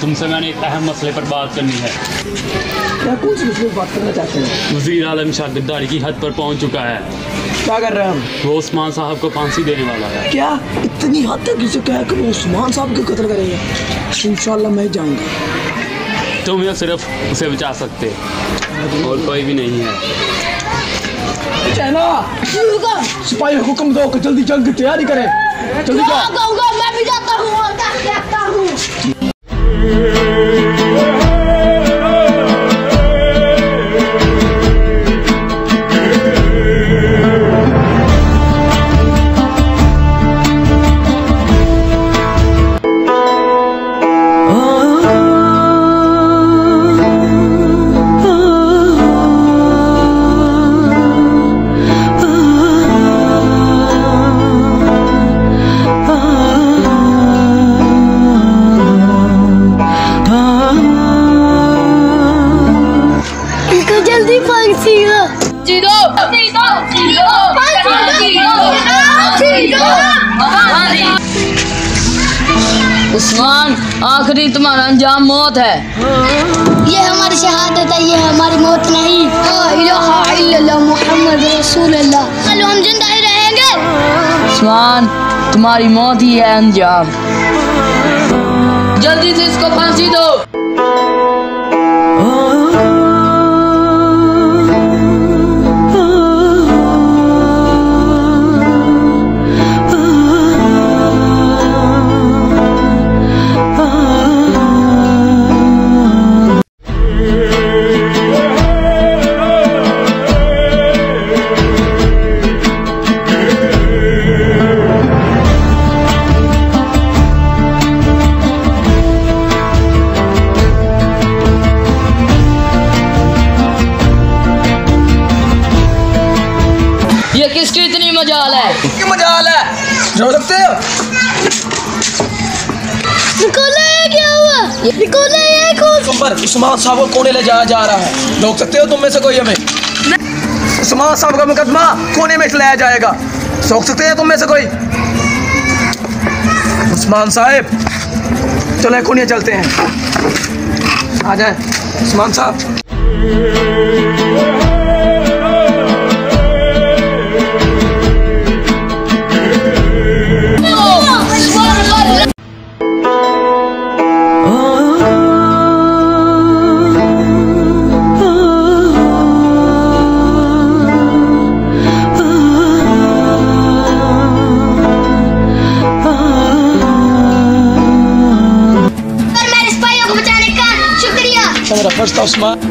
तुमसे मैंने एक अहम मसले पर बात करनी है। क्या कौन सी मुझसे बात करना चाहते हैं? वज़ीर आलम शाह गद्दारी की हद पर पहुँच चुका है। क्या कर रहे हैं हम? वो उस्मान साहब को फांसी देने वाला है। क्या? इतनी हद तक इसे कह कर वो उस्मान साहब को कत्ल करेंगे? इंशाल्लाह मैं जाऊँगा। तुम ही सिर्फ़ उसे बचा सकते। और कोई भी नहीं है। सिपाही हुक्म दो कि जल्दी जंग की तैयारी करें। जल्दी जाओ। जल्दी फांसी दो ज़ीरो। ज़ीरो ज़ीरो उस्मान आखिरी तुम्हारा अंजाम मौत है। ये हमारी शहादत है ये हमारी मौत नहीं। ला इलाहा इल्लल्लाह मुहम्मद हम ज़िंदा ही रहेंगे। उस्मान तुम्हारी मौत ही है अंजाम। जल्दी से इसको फांसी दो। ये किसकी इतनी मजाल है? की मजाल है? रो सकते हो? निकोले ये क्या हुआ? निकोले ये कौन तुम उस्मान साहब को कोने ले जाया जा रहा है। रोक सकते हो तुम में से कोई हमें? उस्मान साहब का मुकदमा कोने में लाया जाएगा। रोक सकते हैं तुम में से कोई? उस्मान साहब चलो कोने चलते हैं। आ जाए उस्मान साहब। और मेरे सिपाहियों को बचाने का